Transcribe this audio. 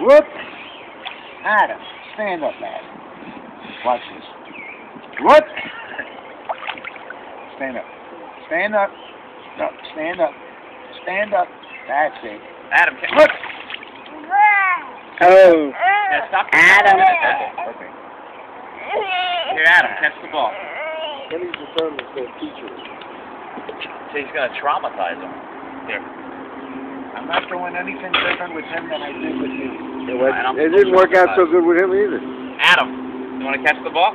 Whoop! Adam, stand up, Adam. Watch this. Whoop! Stand up. Stand up. No, stand up. Stand up. That's it. Adam, catch. Look! Oh. Yeah, stop. Adam. Okay. Here, Adam, catch the ball. When he's determined to teach you. So he's gonna traumatize him. Here. I'm not doing anything different with him than I did with you. It, was, it didn't work out so good with him either. Adam, you wanna catch the ball?